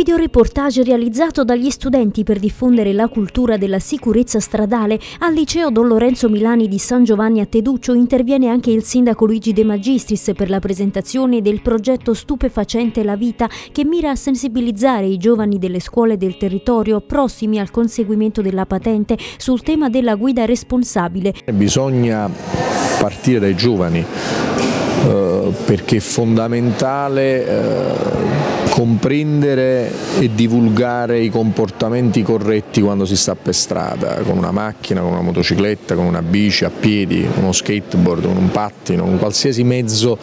videoreportage realizzato dagli studenti per diffondere la cultura della sicurezza stradale al liceo Don Lorenzo Milani di San Giovanni a Teduccio interviene anche il sindaco Luigi De Magistris per la presentazione del progetto Stupefacente la vita che mira a sensibilizzare i giovani delle scuole del territorio prossimi al conseguimento della patente sul tema della guida responsabile. Bisogna partire dai giovani eh, perché è fondamentale eh, comprendere e divulgare i comportamenti corretti quando si sta per strada, con una macchina, con una motocicletta, con una bici, a piedi, uno skateboard, con un pattino, con qualsiasi mezzo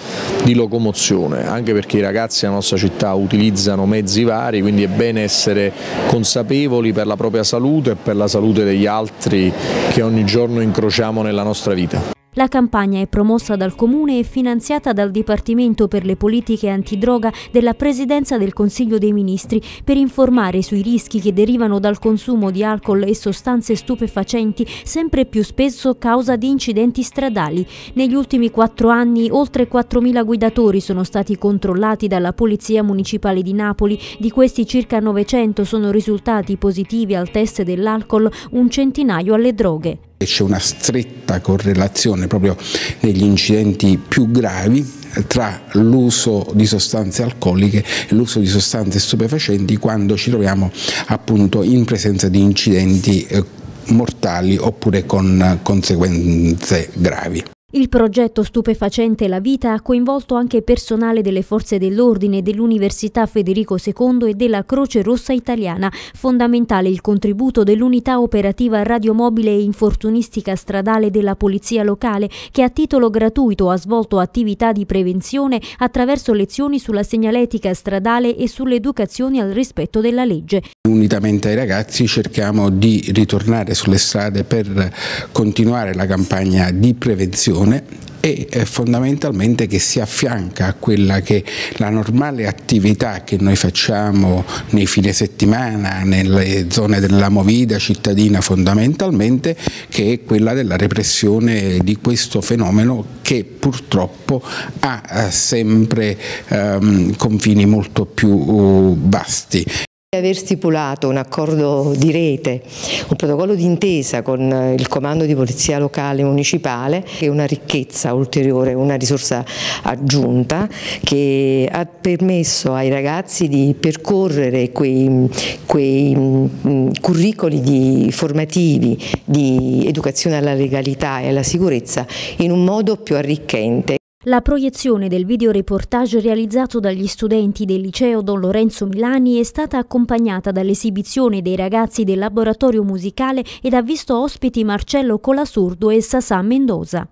di locomozione, anche perché i ragazzi della nostra città utilizzano mezzi vari, quindi è bene essere consapevoli per la propria salute e per la salute degli altri che ogni giorno incrociamo nella nostra vita. La campagna è promossa dal Comune e finanziata dal Dipartimento per le politiche antidroga della Presidenza del Consiglio dei Ministri per informare sui rischi che derivano dal consumo di alcol e sostanze stupefacenti sempre più spesso causa di incidenti stradali. Negli ultimi quattro anni oltre 4.000 guidatori sono stati controllati dalla Polizia Municipale di Napoli, di questi circa 900 sono risultati positivi al test dell'alcol, un centinaio alle droghe. C'è una stretta correlazione proprio negli incidenti più gravi tra l'uso di sostanze alcoliche e l'uso di sostanze stupefacenti quando ci troviamo appunto in presenza di incidenti eh, mortali oppure con conseguenze gravi. Il progetto Stupefacente la vita ha coinvolto anche personale delle forze dell'ordine, dell'Università Federico II e della Croce Rossa Italiana. Fondamentale il contributo dell'unità operativa radiomobile e infortunistica stradale della Polizia Locale che a titolo gratuito ha svolto attività di prevenzione attraverso lezioni sulla segnaletica stradale e sull'educazione al rispetto della legge. Unitamente ai ragazzi cerchiamo di ritornare sulle strade per continuare la campagna di prevenzione e eh, fondamentalmente che si affianca a quella che la normale attività che noi facciamo nei fine settimana, nelle zone della movida cittadina fondamentalmente, che è quella della repressione di questo fenomeno che purtroppo ha eh, sempre ehm, confini molto più uh, vasti. Aver stipulato un accordo di rete, un protocollo d'intesa con il comando di polizia locale municipale è una ricchezza ulteriore, una risorsa aggiunta che ha permesso ai ragazzi di percorrere quei, quei mm, curricoli di, formativi di educazione alla legalità e alla sicurezza in un modo più arricchente. La proiezione del videoreportage realizzato dagli studenti del liceo Don Lorenzo Milani è stata accompagnata dall'esibizione dei ragazzi del laboratorio musicale ed ha visto ospiti Marcello Colasurdo e Sasà Mendoza.